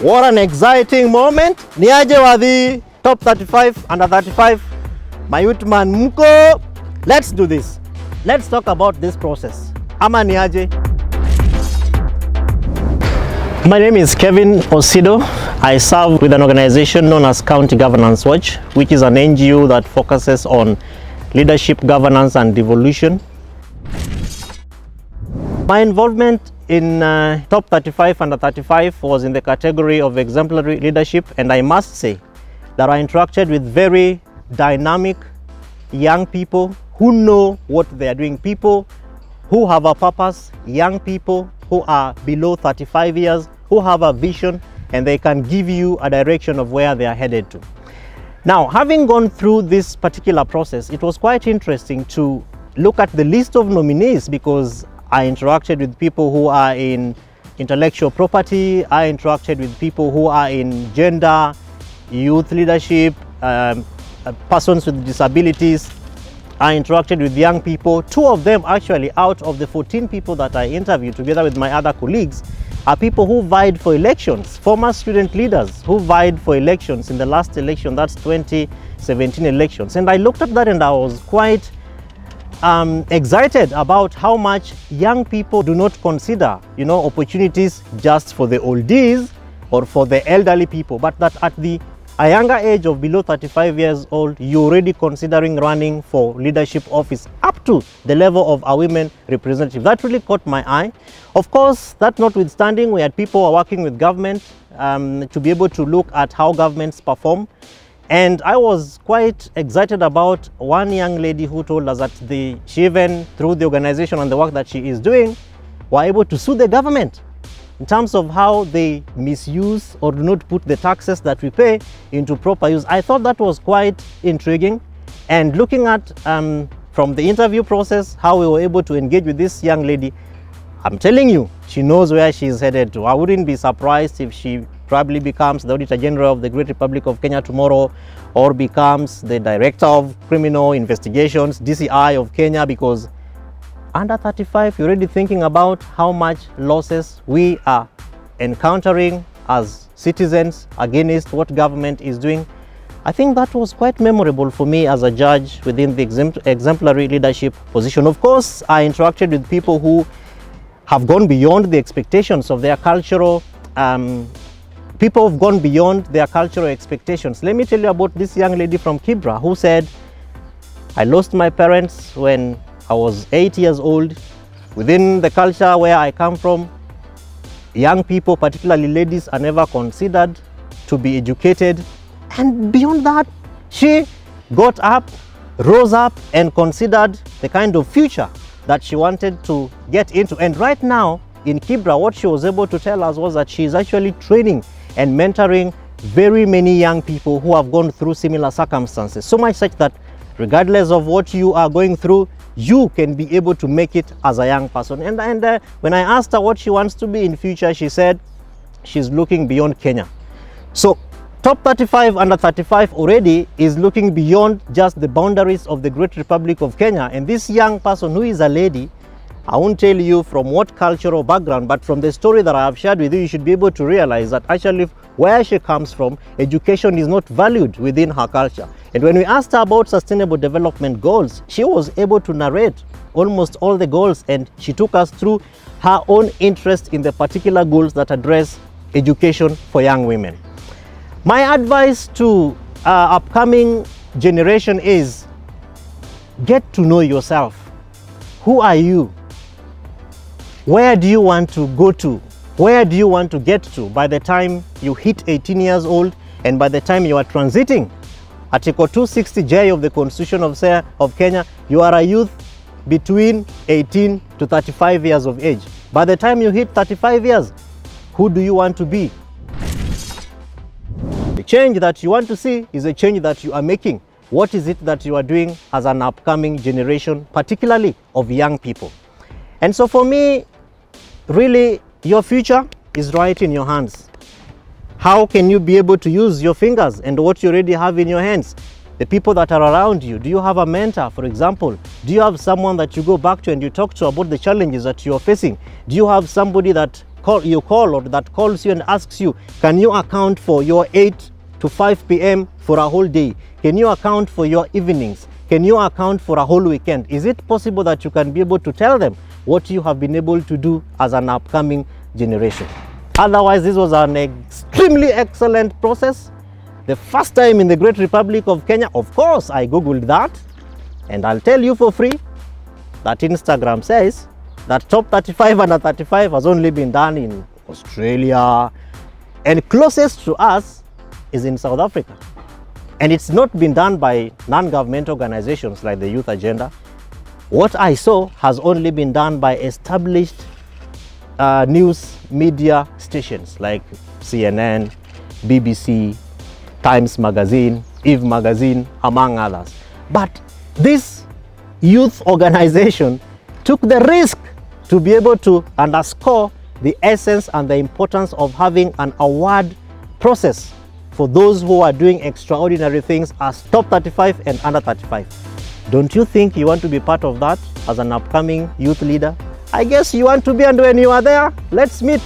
What an exciting moment. Niaje wa the top 35, under 35, my youth man mko. Let's do this. Let's talk about this process. Ama niaje? My name is Kevin Osido. I serve with an organization known as County Governance Watch, which is an NGO that focuses on leadership, governance, and devolution. My involvement in uh, top 35 under 35 was in the category of exemplary leadership, and I must say that I interacted with very dynamic young people who know what they are doing, people who have a purpose, young people who are below 35 years, who have a vision, and they can give you a direction of where they are headed to. Now, having gone through this particular process, it was quite interesting to look at the list of nominees because I interacted with people who are in intellectual property, I interacted with people who are in gender, youth leadership, um, uh, persons with disabilities. I interacted with young people. Two of them actually out of the 14 people that I interviewed together with my other colleagues are people who vied for elections, former student leaders who vied for elections in the last election, that's 2017 elections. And I looked at that and I was quite um, excited about how much young people do not consider, you know, opportunities just for the oldies or for the elderly people, but that at the a younger age of below 35 years old, you're already considering running for leadership office up to the level of a women representative. That really caught my eye. Of course, that notwithstanding, we had people working with government um, to be able to look at how governments perform. And I was quite excited about one young lady who told us that the, she even, through the organization and the work that she is doing, were able to sue the government in terms of how they misuse or do not put the taxes that we pay into proper use. I thought that was quite intriguing. And looking at um, from the interview process, how we were able to engage with this young lady, I'm telling you, she knows where she's headed to. I wouldn't be surprised if she probably becomes the Auditor General of the Great Republic of Kenya tomorrow or becomes the Director of Criminal Investigations, DCI of Kenya, because under 35, you're already thinking about how much losses we are encountering as citizens against what government is doing. I think that was quite memorable for me as a judge within the exemplary leadership position. Of course, I interacted with people who have gone beyond the expectations of their cultural um, people have gone beyond their cultural expectations. Let me tell you about this young lady from Kibra who said, I lost my parents when I was eight years old. Within the culture where I come from, young people, particularly ladies, are never considered to be educated. And beyond that, she got up, rose up, and considered the kind of future that she wanted to get into. And right now, in Kibra, what she was able to tell us was that she is actually training and mentoring very many young people who have gone through similar circumstances. So much such that regardless of what you are going through, you can be able to make it as a young person. And, and uh, when I asked her what she wants to be in future, she said she's looking beyond Kenya. So top 35 under 35 already is looking beyond just the boundaries of the Great Republic of Kenya. And this young person who is a lady, I won't tell you from what cultural background, but from the story that I have shared with you, you should be able to realize that actually where she comes from, education is not valued within her culture. And when we asked her about sustainable development goals, she was able to narrate almost all the goals and she took us through her own interest in the particular goals that address education for young women. My advice to uh, upcoming generation is get to know yourself. Who are you? Where do you want to go to? Where do you want to get to by the time you hit 18 years old and by the time you are transiting? Article 260J of the Constitution of, Kenya, you are a youth between 18 to 35 years of age. By the time you hit 35 years, who do you want to be? The change that you want to see is a change that you are making. What is it that you are doing as an upcoming generation, particularly of young people? And so for me, really, your future is right in your hands. How can you be able to use your fingers and what you already have in your hands? The people that are around you. Do you have a mentor, for example? Do you have someone that you go back to and you talk to about the challenges that you are facing? Do you have somebody that call, you call or that calls you and asks you, can you account for your 8 to 5 p.m. for a whole day? Can you account for your evenings? Can you account for a whole weekend? Is it possible that you can be able to tell them what you have been able to do as an upcoming generation? Otherwise, this was an extremely excellent process. The first time in the Great Republic of Kenya, of course, I Googled that. And I'll tell you for free that Instagram says that top 35 under 35 has only been done in Australia. And closest to us is in South Africa. And it's not been done by non-government organizations like the Youth Agenda. What I saw has only been done by established uh, news media stations like CNN, BBC, Times Magazine, Eve Magazine, among others. But this youth organization took the risk to be able to underscore the essence and the importance of having an award process for those who are doing extraordinary things as top 35 and under 35. Don't you think you want to be part of that as an upcoming youth leader? I guess you want to be and when you are there, let's meet.